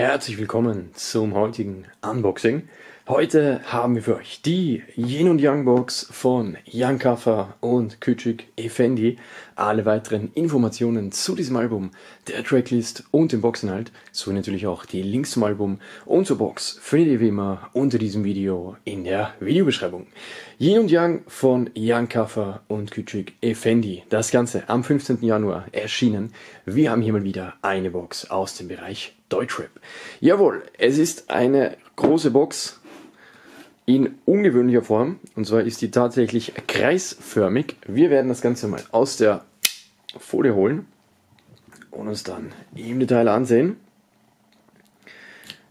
herzlich willkommen zum heutigen Unboxing. Heute haben wir für euch die Yin und Yang Box von Jan Kaffer und Küçük Effendi. Alle weiteren Informationen zu diesem Album, der Tracklist und dem Boxinhalt, sowie natürlich auch die Links zum Album und zur Box findet ihr wie immer unter diesem Video in der Videobeschreibung. Yin und Yang von Jan Kaffer und Küçük Effendi. Das Ganze am 15. Januar erschienen. Wir haben hier mal wieder eine Box aus dem Bereich Deutschrap. Jawohl, es ist eine große Box in ungewöhnlicher Form. Und zwar ist die tatsächlich kreisförmig. Wir werden das Ganze mal aus der Folie holen und uns dann im Detail ansehen.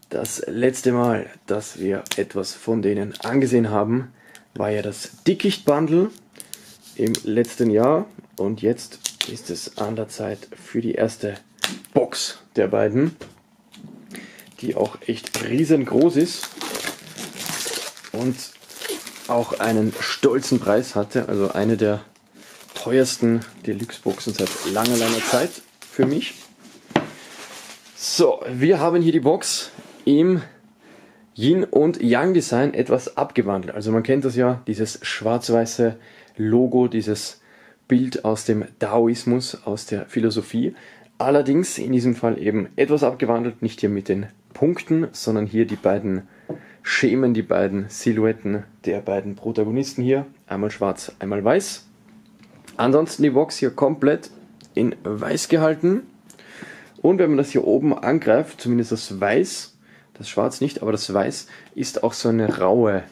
Das letzte Mal, dass wir etwas von denen angesehen haben, war ja das Dickicht-Bundle im letzten Jahr. Und jetzt ist es an der Zeit für die erste Box der beiden, die auch echt riesengroß ist und auch einen stolzen Preis hatte. Also eine der teuersten Deluxe-Boxen seit langer, langer Zeit für mich. So, wir haben hier die Box im Yin und Yang Design etwas abgewandelt. Also man kennt das ja, dieses schwarz-weiße Logo, dieses Bild aus dem Daoismus, aus der Philosophie. Allerdings in diesem Fall eben etwas abgewandelt, nicht hier mit den Punkten, sondern hier die beiden Schemen, die beiden Silhouetten der beiden Protagonisten hier. Einmal schwarz, einmal weiß. Ansonsten die Box hier komplett in weiß gehalten. Und wenn man das hier oben angreift, zumindest das Weiß, das Schwarz nicht, aber das Weiß, ist auch so eine raue,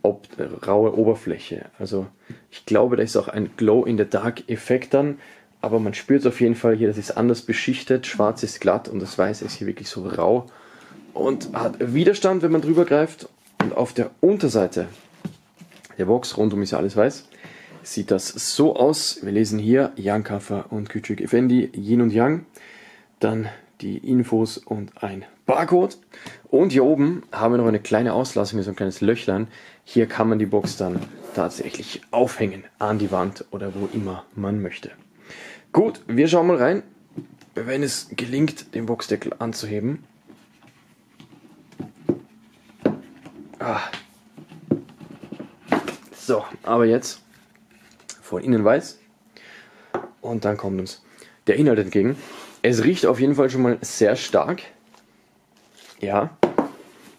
ob, raue Oberfläche. Also ich glaube, da ist auch ein Glow-in-the-Dark-Effekt dann, aber man spürt es auf jeden Fall hier, das ist anders beschichtet. Schwarz ist glatt und das Weiß ist hier wirklich so rau und hat Widerstand, wenn man drüber greift. Und auf der Unterseite der Box, rundum ist ja alles weiß, sieht das so aus. Wir lesen hier Jan Kaffer und Küçük Effendi, Yin und Yang. Dann die Infos und ein Barcode. Und hier oben haben wir noch eine kleine Auslassung, so ein kleines Löchlein. Hier kann man die Box dann tatsächlich aufhängen an die Wand oder wo immer man möchte. Gut, wir schauen mal rein. Wenn es gelingt, den Boxdeckel anzuheben, Ah. So, aber jetzt von innen weiß und dann kommt uns der Inhalt entgegen. Es riecht auf jeden Fall schon mal sehr stark. Ja.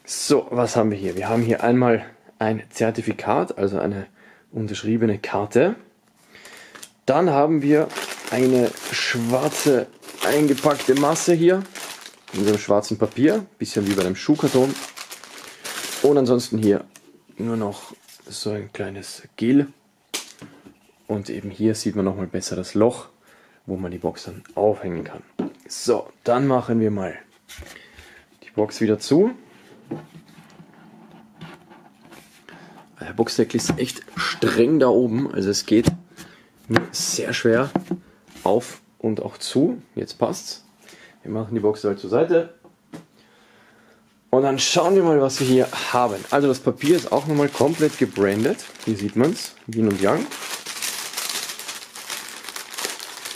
So, was haben wir hier? Wir haben hier einmal ein Zertifikat, also eine unterschriebene Karte. Dann haben wir eine schwarze eingepackte Masse hier in so einem schwarzen Papier, bisschen wie bei einem Schuhkarton. Und ansonsten hier nur noch so ein kleines Gel. Und eben hier sieht man nochmal besser das Loch, wo man die Box dann aufhängen kann. So, dann machen wir mal die Box wieder zu. Der Boxdeckel ist echt streng da oben, also es geht sehr schwer auf und auch zu. Jetzt passt's. Wir machen die Box halt zur Seite und dann schauen wir mal, was wir hier haben. Also das Papier ist auch nochmal komplett gebrandet. Hier sieht man es, Yin und Yang.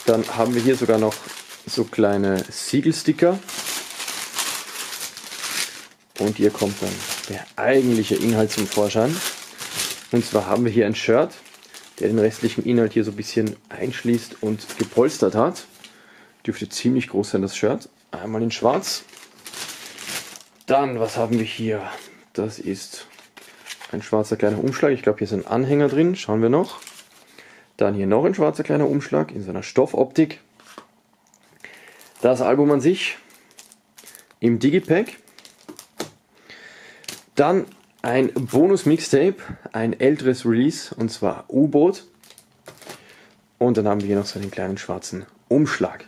Dann haben wir hier sogar noch so kleine Siegelsticker. Und hier kommt dann der eigentliche Inhalt zum Vorschein. Und zwar haben wir hier ein Shirt, der den restlichen Inhalt hier so ein bisschen einschließt und gepolstert hat. Dürfte ziemlich groß sein, das Shirt. Einmal in schwarz dann, was haben wir hier? Das ist ein schwarzer kleiner Umschlag. Ich glaube, hier ist ein Anhänger drin. Schauen wir noch. Dann hier noch ein schwarzer kleiner Umschlag in seiner Stoffoptik. Das Album an sich im Digipack. Dann ein Bonus-Mixtape, ein älteres Release und zwar U-Boot. Und dann haben wir hier noch so einen kleinen schwarzen Umschlag.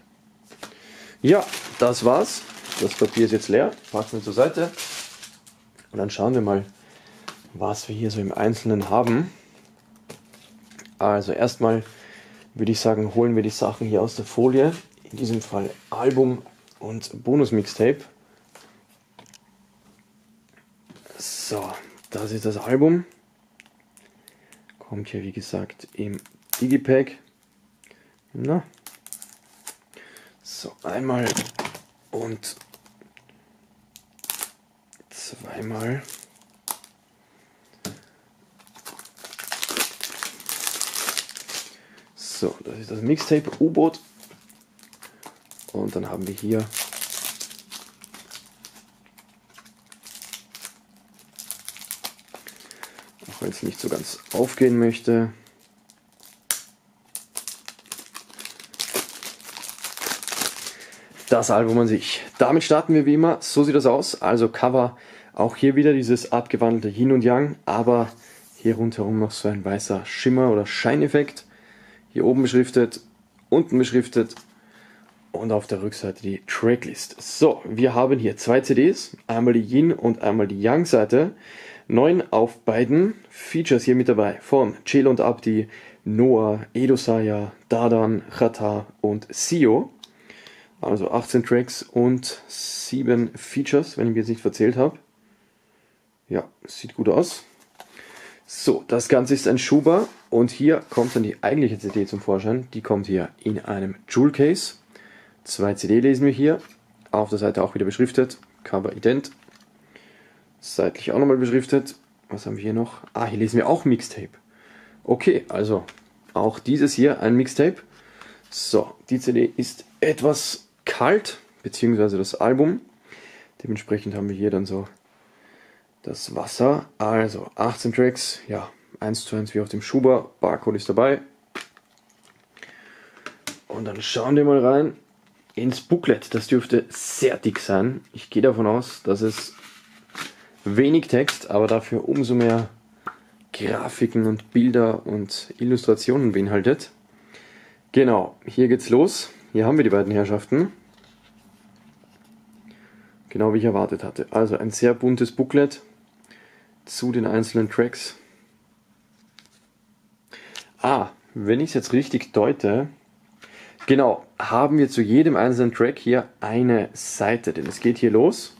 Ja, das war's. Das Papier ist jetzt leer, packen wir zur Seite. Und dann schauen wir mal, was wir hier so im Einzelnen haben. Also erstmal würde ich sagen, holen wir die Sachen hier aus der Folie. In diesem Fall Album und Bonus-Mixtape. So, das ist das Album. Kommt hier wie gesagt im Digipack. Na. So, einmal und zweimal. So, das ist das Mixtape U-Boot. Und dann haben wir hier auch wenn es nicht so ganz aufgehen möchte. Das Album an sich. Damit starten wir wie immer. So sieht das aus. Also Cover auch hier wieder dieses abgewandelte Yin und Yang, aber hier rundherum noch so ein weißer Schimmer oder Scheineffekt. Hier oben beschriftet, unten beschriftet und auf der Rückseite die Tracklist. So, wir haben hier zwei CDs, einmal die Yin und einmal die Yang Seite. Neun auf beiden Features hier mit dabei von Chill und Abdi, Noah, Edosaya, Dadan, Chata und Sio. Also 18 Tracks und 7 Features, wenn ich mir jetzt nicht verzählt habe. Ja, sieht gut aus. So, das Ganze ist ein Schuber und hier kommt dann die eigentliche CD zum Vorschein. Die kommt hier in einem Jewel Case. Zwei CD lesen wir hier. Auf der Seite auch wieder beschriftet. Cover ident. Seitlich auch nochmal beschriftet. Was haben wir hier noch? Ah, hier lesen wir auch Mixtape. Okay, also auch dieses hier ein Mixtape. So, die CD ist etwas kalt, beziehungsweise das Album. Dementsprechend haben wir hier dann so das Wasser. Also 18 Tracks, ja, 1 zu 1 wie auf dem Schuber. Barcode ist dabei. Und dann schauen wir mal rein ins Booklet. Das dürfte sehr dick sein. Ich gehe davon aus, dass es wenig Text, aber dafür umso mehr Grafiken und Bilder und Illustrationen beinhaltet. Genau, hier geht's los. Hier haben wir die beiden Herrschaften. Genau wie ich erwartet hatte. Also ein sehr buntes Booklet zu den einzelnen Tracks. Ah, wenn ich es jetzt richtig deute, genau, haben wir zu jedem einzelnen Track hier eine Seite, denn es geht hier los.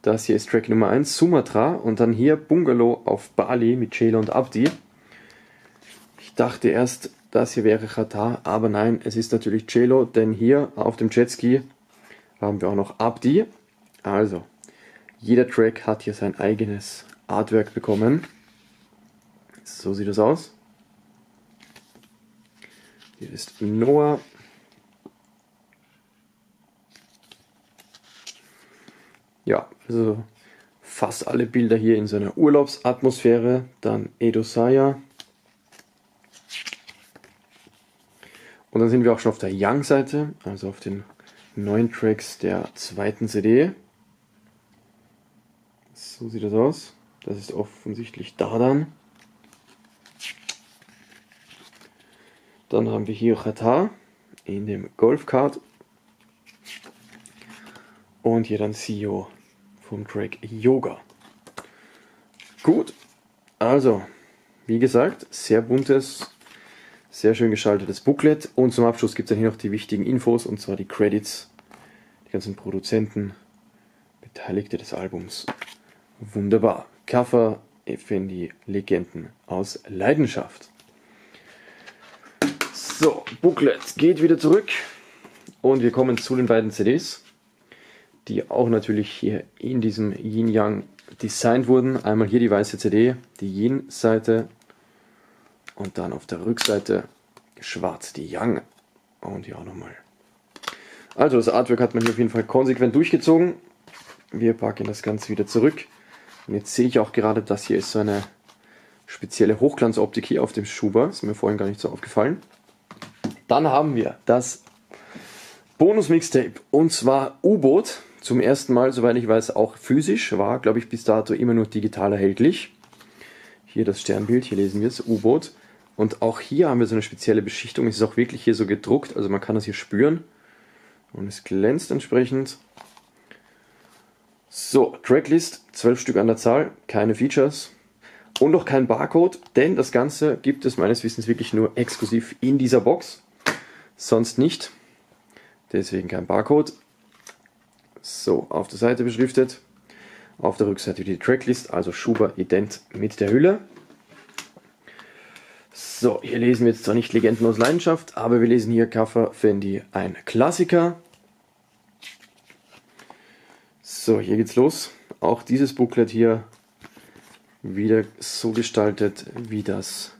Das hier ist Track Nummer 1, Sumatra, und dann hier Bungalow auf Bali mit Chela und Abdi. Ich dachte erst, das hier wäre Qatar, aber nein, es ist natürlich Celo, denn hier auf dem Jetski haben wir auch noch Abdi. Also, jeder Track hat hier sein eigenes Artwork bekommen. So sieht es aus. Hier ist Noah. Ja, also fast alle Bilder hier in seiner Urlaubsatmosphäre. Dann Edo Saya. Und dann sind wir auch schon auf der Young-Seite, also auf den neuen Tracks der zweiten CD. So sieht das aus. Das ist offensichtlich Dardan. Dann haben wir hier Qatar in dem Golfkart. Und hier dann CEO vom Track Yoga. Gut, also, wie gesagt, sehr buntes, sehr schön geschaltetes Booklet. Und zum Abschluss gibt es dann hier noch die wichtigen Infos, und zwar die Credits, die ganzen Produzenten, Beteiligte des Albums. Wunderbar. Kaffer Effendi Legenden aus Leidenschaft. So, Booklet geht wieder zurück und wir kommen zu den beiden CDs, die auch natürlich hier in diesem Yin Yang designt wurden. Einmal hier die weiße CD, die Yin-Seite und dann auf der Rückseite schwarz die Yang und hier auch nochmal. Also das Artwork hat man hier auf jeden Fall konsequent durchgezogen. Wir packen das Ganze wieder zurück. Und jetzt sehe ich auch gerade, dass hier ist so eine spezielle Hochglanzoptik hier auf dem Schuber. Ist mir vorhin gar nicht so aufgefallen. Dann haben wir das Bonus-Mixtape und zwar U-Boot. Zum ersten Mal, soweit ich weiß, auch physisch. War, glaube ich, bis dato immer nur digital erhältlich. Hier das Sternbild, hier lesen wir es, U-Boot. Und auch hier haben wir so eine spezielle Beschichtung. Es ist auch wirklich hier so gedruckt, also man kann das hier spüren. Und es glänzt entsprechend. So, Tracklist, 12 Stück an der Zahl, keine Features und auch kein Barcode, denn das Ganze gibt es meines Wissens wirklich nur exklusiv in dieser Box, sonst nicht. Deswegen kein Barcode. So, auf der Seite beschriftet, auf der Rückseite die Tracklist, also Schuber ident mit der Hülle. So, hier lesen wir jetzt zwar nicht Legenden aus Leidenschaft, aber wir lesen hier Kaffer Fendi, ein Klassiker. So, hier geht's los. auch dieses Booklet hier wieder so gestaltet wie das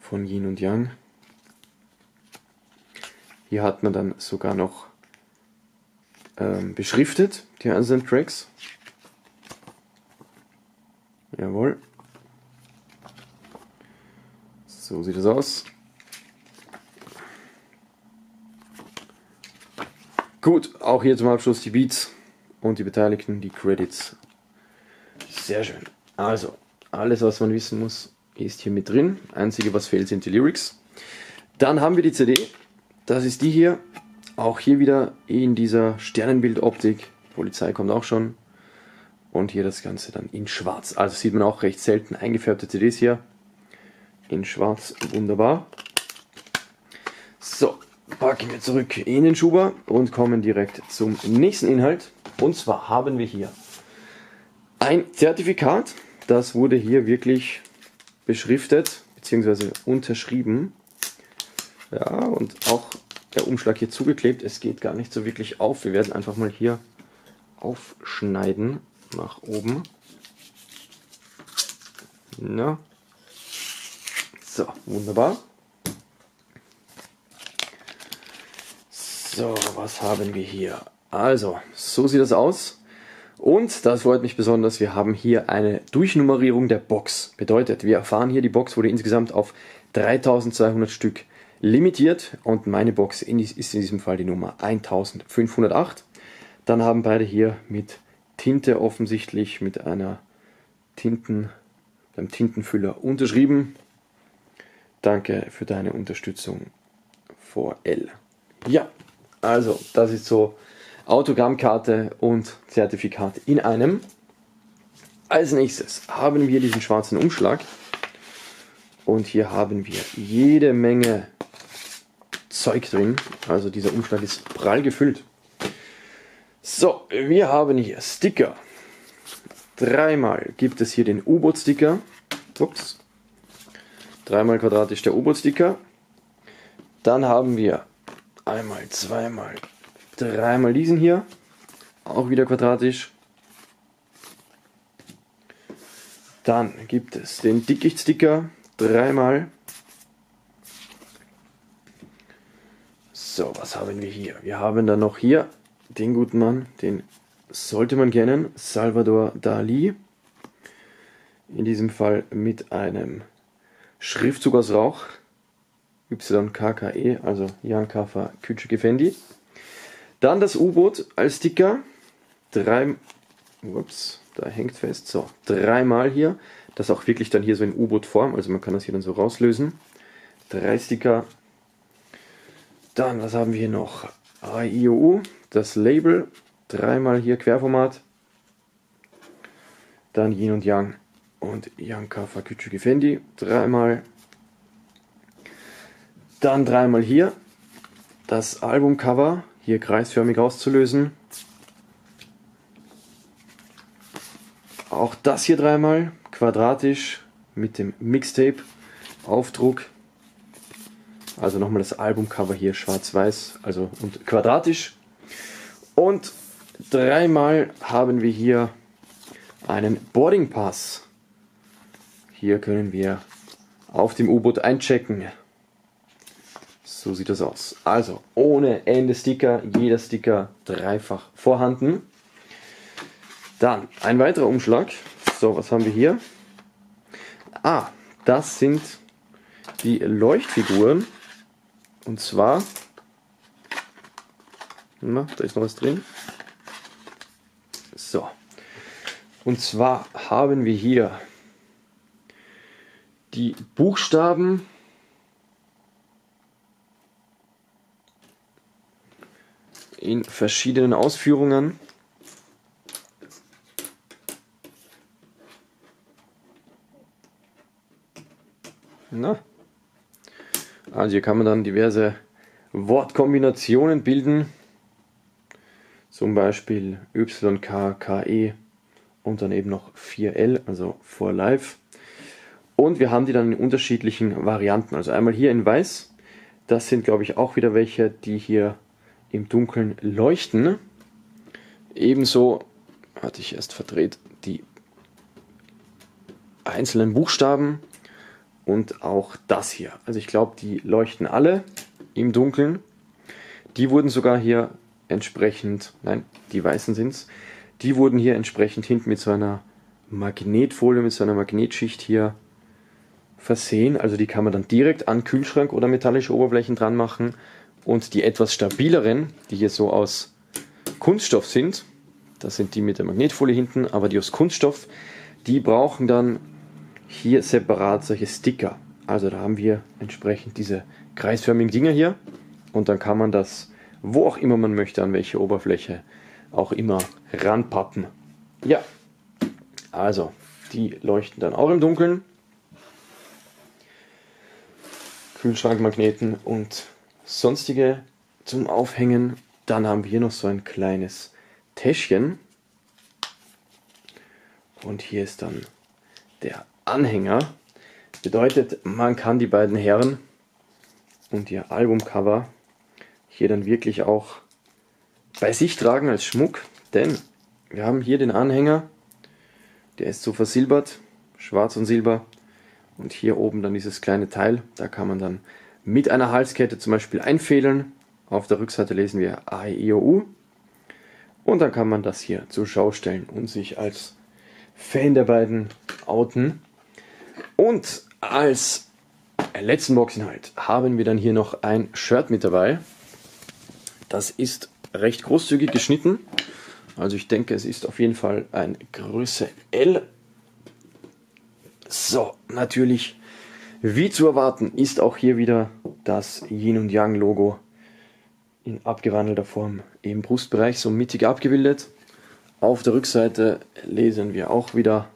von Yin und Yang. Hier hat man dann sogar noch ähm, beschriftet die einzelnen Tracks. Jawohl. So sieht es aus. Gut, auch hier zum Abschluss die Beats und die Beteiligten, die Credits. Sehr schön. Also, alles was man wissen muss, ist hier mit drin. Einzige was fehlt sind die Lyrics. Dann haben wir die CD. Das ist die hier. Auch hier wieder in dieser Sternenbildoptik. Polizei kommt auch schon. Und hier das Ganze dann in schwarz. Also sieht man auch recht selten eingefärbte CDs hier. In schwarz, wunderbar. So, packen wir zurück in den Schuber und kommen direkt zum nächsten Inhalt. Und zwar haben wir hier ein Zertifikat. Das wurde hier wirklich beschriftet bzw. unterschrieben. Ja, und auch der Umschlag hier zugeklebt. Es geht gar nicht so wirklich auf. Wir werden einfach mal hier aufschneiden nach oben. Na. So, wunderbar. So, was haben wir hier? Also, so sieht das aus. Und das freut mich besonders, wir haben hier eine Durchnummerierung der Box. Bedeutet, wir erfahren hier, die Box wurde insgesamt auf 3200 Stück limitiert und meine Box ist in diesem Fall die Nummer 1508. Dann haben beide hier mit Tinte offensichtlich mit einer Tinten, beim Tintenfüller unterschrieben. Danke für deine Unterstützung, 4L. Ja, also das ist so Autogrammkarte und Zertifikat in einem. Als nächstes haben wir diesen schwarzen Umschlag und hier haben wir jede Menge Zeug drin. Also dieser Umschlag ist prall gefüllt. So, wir haben hier Sticker. Dreimal gibt es hier den U-Boot-Sticker. Ups. Dreimal quadratisch der U-Boot-Sticker. Dann haben wir einmal, zweimal, dreimal diesen hier. Auch wieder quadratisch. Dann gibt es den Dickicht-Sticker. Dreimal. So, was haben wir hier? Wir haben dann noch hier den guten Mann, den sollte man kennen, Salvador Dali. In diesem Fall mit einem Schriftzug aus Rauch, YKKE, also Jan Kafa Küçük Effendi. Dann das U-Boot als Sticker, drei, ups, da hängt fest, so, dreimal hier, das auch wirklich dann hier so in U-Boot-Form, also man kann das hier dann so rauslösen. Drei Sticker. Dann, was haben wir hier noch? AIOU, das Label, dreimal hier Querformat. Dann Yin und Yang und Yanka Fakücü Effendi, dreimal. Dann dreimal hier das Albumcover, hier kreisförmig auszulösen. Auch das hier dreimal, quadratisch mit dem Mixtape-Aufdruck. Also nochmal das Albumcover hier schwarz-weiß, also und quadratisch. Und dreimal haben wir hier einen Boarding Pass. Hier können wir auf dem U-Boot einchecken. So sieht das aus. Also ohne Ende Sticker, jeder Sticker dreifach vorhanden. Dann ein weiterer Umschlag. So, was haben wir hier? Ah, das sind die Leuchtfiguren und zwar, na, da ist noch was drin. So. Und zwar haben wir hier die Buchstaben in verschiedenen Ausführungen. Na, also hier kann man dann diverse Wortkombinationen bilden. Zum Beispiel YKKE und dann eben noch 4L, also for life. Und wir haben die dann in unterschiedlichen Varianten. Also einmal hier in weiß. Das sind, glaube ich, auch wieder welche, die hier im Dunkeln leuchten. Ebenso hatte ich erst verdreht, die einzelnen Buchstaben und auch das hier. Also ich glaube, die leuchten alle im Dunkeln. Die wurden sogar hier entsprechend, nein, die weißen sind es, die wurden hier entsprechend hinten mit so einer Magnetfolie, mit so einer Magnetschicht hier versehen. Also die kann man dann direkt an Kühlschrank oder metallische Oberflächen dran machen. Und die etwas stabileren, die hier so aus Kunststoff sind, das sind die mit der Magnetfolie hinten, aber die aus Kunststoff, die brauchen dann hier separat solche Sticker. Also da haben wir entsprechend diese kreisförmigen Dinger hier und dann kann man das, wo auch immer man möchte, an welche Oberfläche auch immer ranpappen. Ja, also die leuchten dann auch im Dunkeln. Kühlschrankmagneten und sonstige zum Aufhängen. Dann haben wir hier noch so ein kleines Täschchen. Und hier ist dann der Anhänger. Bedeutet, man kann die beiden Herren und ihr Albumcover hier dann wirklich auch bei sich tragen als Schmuck, denn wir haben hier den Anhänger, der ist so versilbert, schwarz und silber und hier oben dann dieses kleine Teil, da kann man dann mit einer Halskette zum Beispiel einfädeln. Auf der Rückseite lesen wir A, E, und dann kann man das hier zur Schau stellen und sich als Fan der beiden outen. Und als letzten Boxinhalt haben wir dann hier noch ein Shirt mit dabei. Das ist recht großzügig geschnitten. Also ich denke, es ist auf jeden Fall ein Größe L. So, natürlich, wie zu erwarten, ist auch hier wieder das Yin und Yang Logo in abgewandelter Form im Brustbereich so mittig abgebildet. Auf der Rückseite lesen wir auch wieder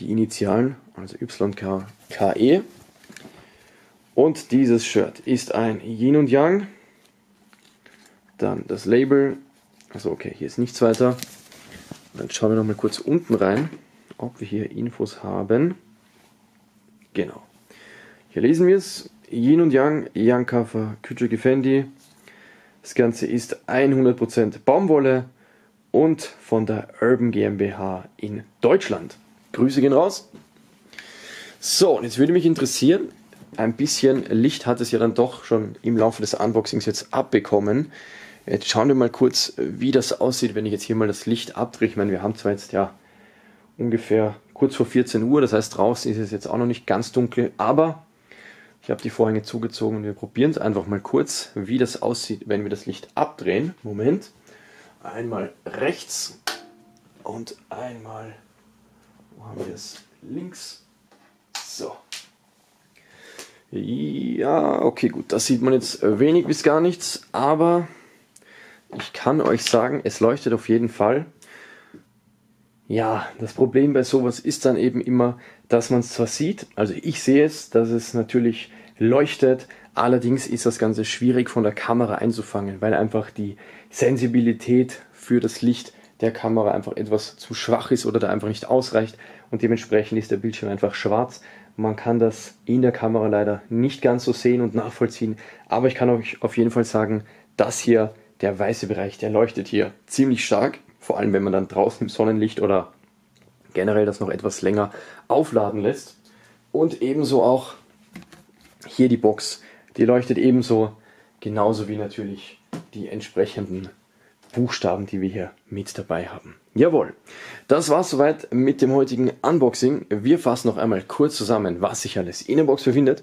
die Initialen, also YKKE. Und dieses Shirt ist ein Yin und Yang. Dann das Label. Also okay, hier ist nichts weiter. Dann schauen wir noch mal kurz unten rein, ob wir hier Infos haben. Genau. Hier lesen wir es. Yin und Yang, Yang Kaffer, Küche Fendi. Das Ganze ist 100% Baumwolle und von der Urban GmbH in Deutschland. Grüße gehen raus. So, und jetzt würde mich interessieren, ein bisschen Licht hat es ja dann doch schon im Laufe des Unboxings jetzt abbekommen. Jetzt schauen wir mal kurz, wie das aussieht, wenn ich jetzt hier mal das Licht abdrehe. Ich meine, wir haben zwar jetzt ja ungefähr kurz vor 14 Uhr, das heißt draußen ist es jetzt auch noch nicht ganz dunkel, aber ich habe die Vorhänge zugezogen und wir probieren es einfach mal kurz, wie das aussieht, wenn wir das Licht abdrehen. Moment. Einmal rechts und einmal, wo haben wir es? Links. So. Ja, okay, gut. Das sieht man jetzt wenig bis gar nichts, aber ich kann euch sagen, es leuchtet auf jeden Fall. Ja, das Problem bei sowas ist dann eben immer, dass man es zwar sieht, also ich sehe es, dass es natürlich leuchtet, allerdings ist das Ganze schwierig von der Kamera einzufangen, weil einfach die Sensibilität für das Licht der Kamera einfach etwas zu schwach ist oder da einfach nicht ausreicht und dementsprechend ist der Bildschirm einfach schwarz. Man kann das in der Kamera leider nicht ganz so sehen und nachvollziehen, aber ich kann euch auf jeden Fall sagen, das hier, der weiße Bereich, der leuchtet hier ziemlich stark vor allem wenn man dann draußen im Sonnenlicht oder generell das noch etwas länger aufladen lässt. Und ebenso auch hier die Box, die leuchtet ebenso, genauso wie natürlich die entsprechenden Buchstaben, die wir hier mit dabei haben. Jawohl, das war's soweit mit dem heutigen Unboxing. Wir fassen noch einmal kurz zusammen, was sich alles in der Box befindet.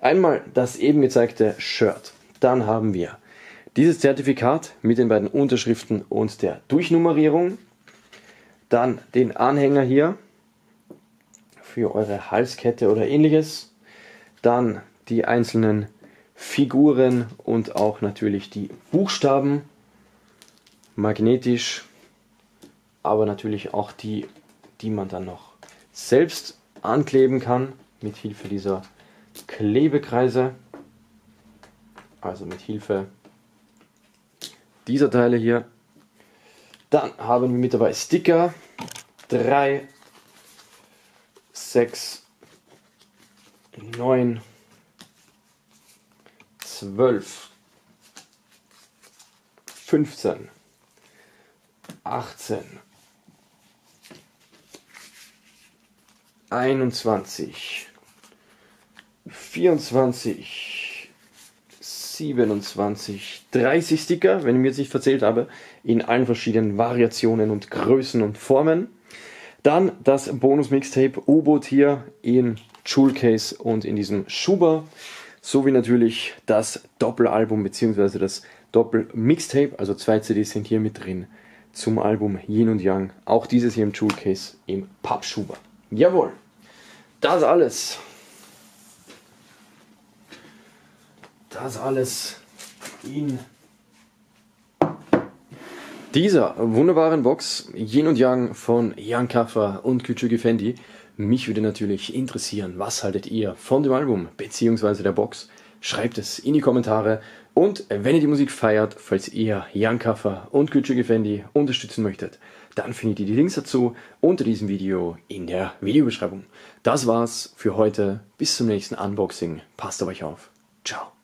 Einmal das eben gezeigte Shirt. Dann haben wir dieses Zertifikat mit den beiden Unterschriften und der Durchnummerierung. Dann den Anhänger hier für eure Halskette oder ähnliches. Dann die einzelnen Figuren und auch natürlich die Buchstaben magnetisch, aber natürlich auch die, die man dann noch selbst ankleben kann mit Hilfe dieser Klebekreise. Also mit Hilfe dieser Teile hier. Dann haben wir mit dabei Sticker. 3, 6, 9, 12, 15, 18, 21, 24, 27, 30 Sticker, wenn ich mir jetzt nicht verzählt habe, in allen verschiedenen Variationen und Größen und Formen. Dann das Bonus-Mixtape U-Boot hier in Jewel Case und in diesem Schuber, sowie natürlich das Doppelalbum bzw. das Doppel-Mixtape, also zwei CDs sind hier mit drin zum Album Yin und Yang. Auch dieses hier im Jewel Case im Pappschuber. Jawohl, das alles. Das alles in dieser wunderbaren Box Yin und Yang von Jan Kaffer und Küçük Effendi. Mich würde natürlich interessieren, was haltet ihr von dem Album bzw. der Box? Schreibt es in die Kommentare und wenn ihr die Musik feiert, falls ihr Jan Kaffer und Küçük Effendi unterstützen möchtet, dann findet ihr die Links dazu unter diesem Video in der Videobeschreibung. Das war's für heute. Bis zum nächsten Unboxing. Passt auf euch auf. Ciao.